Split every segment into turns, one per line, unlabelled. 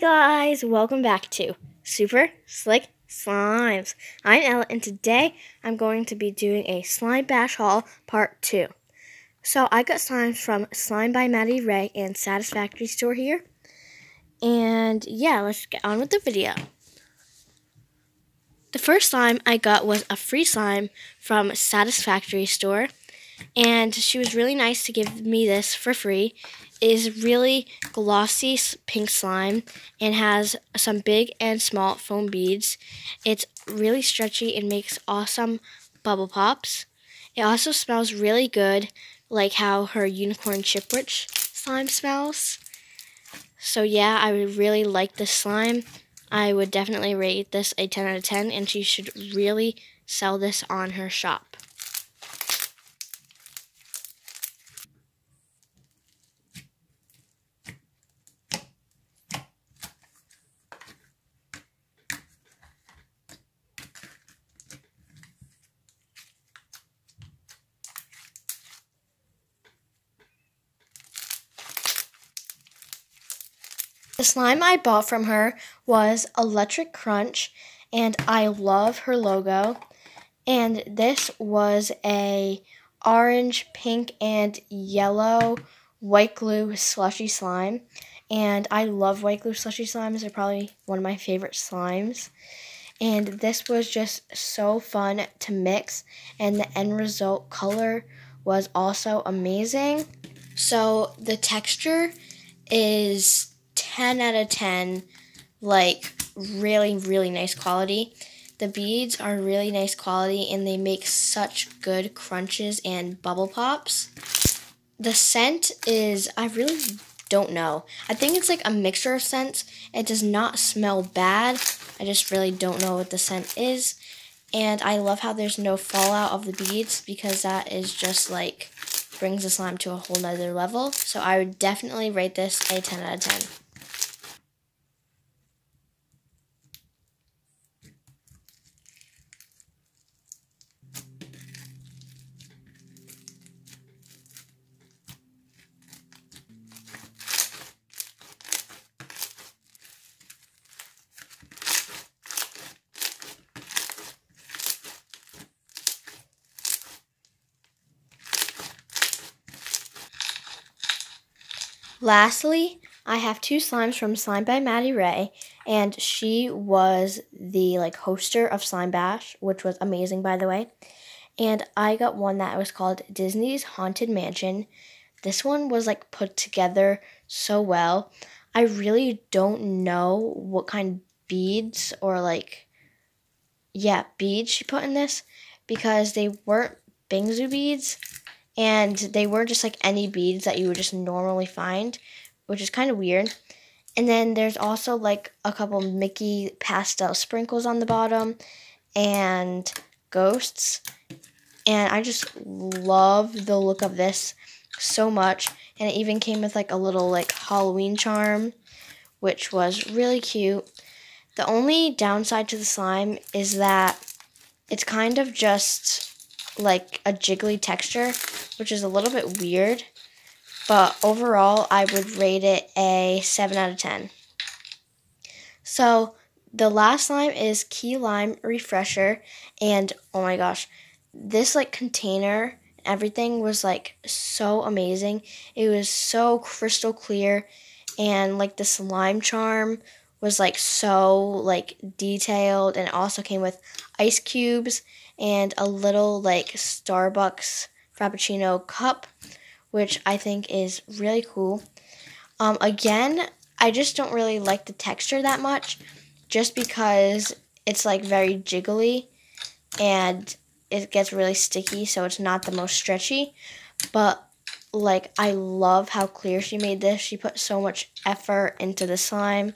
Guys, welcome back to Super Slick Slimes. I'm Ella and today I'm going to be doing a slime bash haul part 2. So I got slimes from Slime by Maddie Ray and Satisfactory store here. And yeah, let's get on with the video. The first slime I got was a free slime from Satisfactory store and she was really nice to give me this for free It is really glossy pink slime and has some big and small foam beads. It's really stretchy and makes awesome bubble pops. It also smells really good, like how her unicorn chipwich slime smells. So yeah, I really like this slime. I would definitely rate this a 10 out of 10, and she should really sell this on her shop. The slime I bought from her was Electric Crunch, and I love her logo. And this was a orange, pink, and yellow white glue slushy slime. And I love white glue slushy slimes. They're probably one of my favorite slimes. And this was just so fun to mix. And the end result color was also amazing. So the texture is 10 out of 10, like really, really nice quality. The beads are really nice quality and they make such good crunches and bubble pops. The scent is, I really don't know. I think it's like a mixture of scents. It does not smell bad. I just really don't know what the scent is. And I love how there's no fallout of the beads because that is just like brings the slime to a whole nother level. So I would definitely rate this a 10 out of 10. Lastly, I have two slimes from Slime by Maddie Ray, and she was the like hoster of Slime Bash, which was amazing by the way. And I got one that was called Disney's Haunted Mansion. This one was like put together so well. I really don't know what kind of beads or like yeah, beads she put in this because they weren't Bingsu beads and they weren't just like any beads that you would just normally find, which is kind of weird. And then there's also like a couple Mickey pastel sprinkles on the bottom and ghosts. And I just love the look of this so much. And it even came with like a little like Halloween charm, which was really cute. The only downside to the slime is that it's kind of just like a jiggly texture, which is a little bit weird. But overall, I would rate it a 7 out of 10. So the last slime is Key Lime Refresher. And oh my gosh, this like container, everything was like so amazing. It was so crystal clear. And like the slime charm was like so like detailed and also came with ice cubes and a little like Starbucks Frappuccino cup, which I think is really cool. Um, again, I just don't really like the texture that much, just because it's like very jiggly and it gets really sticky, so it's not the most stretchy. But like, I love how clear she made this. She put so much effort into the slime,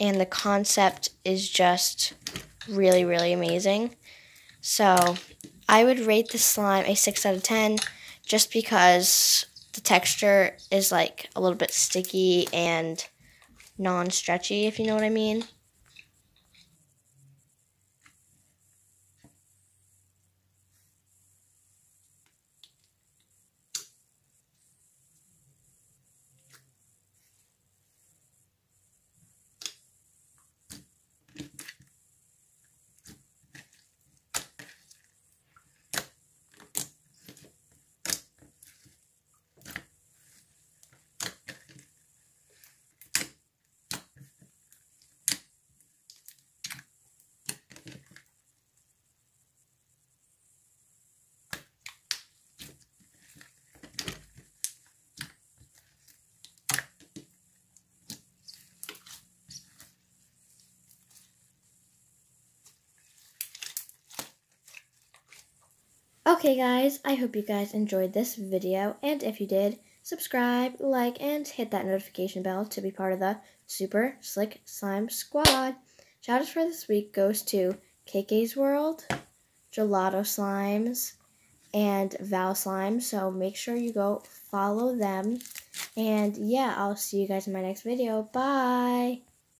and the concept is just really, really amazing. So I would rate the slime a 6 out of 10 just because the texture is like a little bit sticky and non-stretchy, if you know what I mean. Okay guys, I hope you guys enjoyed this video, and if you did, subscribe, like, and hit that notification bell to be part of the Super Slick Slime Squad. Shoutouts for this week goes to KK's World, Gelato Slimes, and Val Slime, so make sure you go follow them. And yeah, I'll see you guys in my next video. Bye!